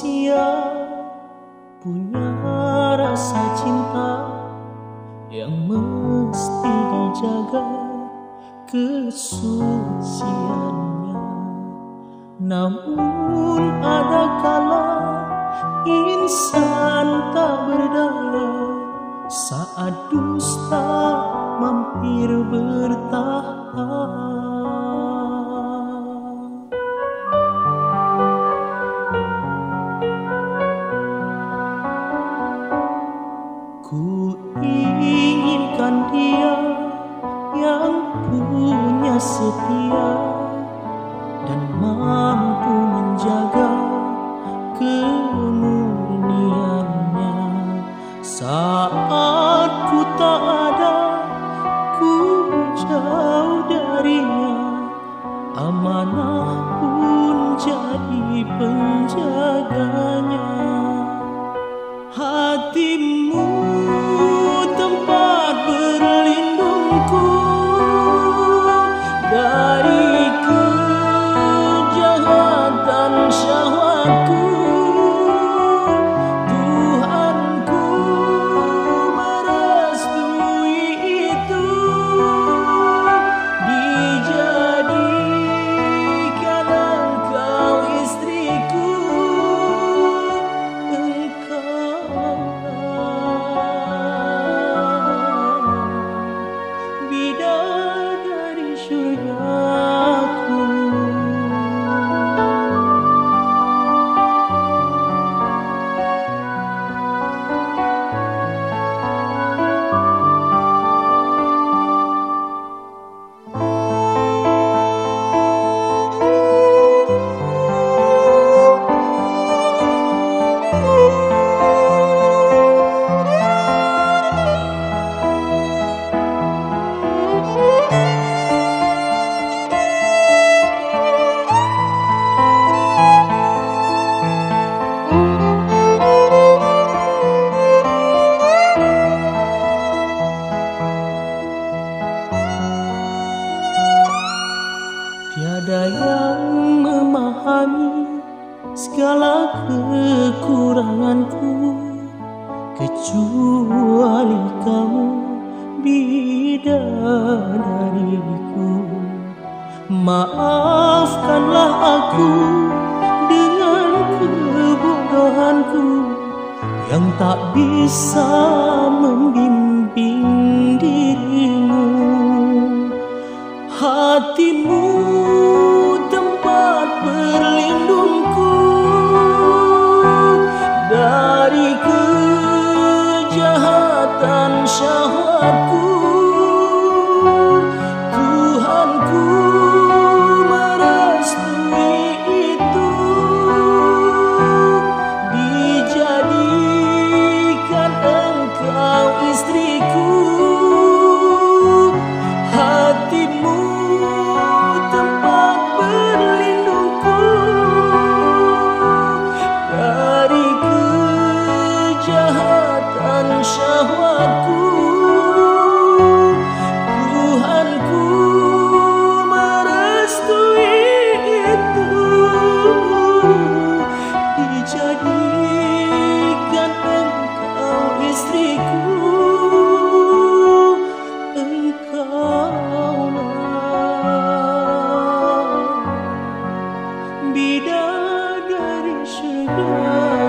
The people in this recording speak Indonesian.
manusia punya rasa cinta yang mesti dijaga kesuciannya. Namun ada kala insan tak berdaya saat dusta mampir bertahan. disappear. sugar. kekuranganku Kecuali kamu bidadariku. Maafkanlah aku dengan kebodohanku Yang tak bisa membimbing dirimu. Hatimu God. う。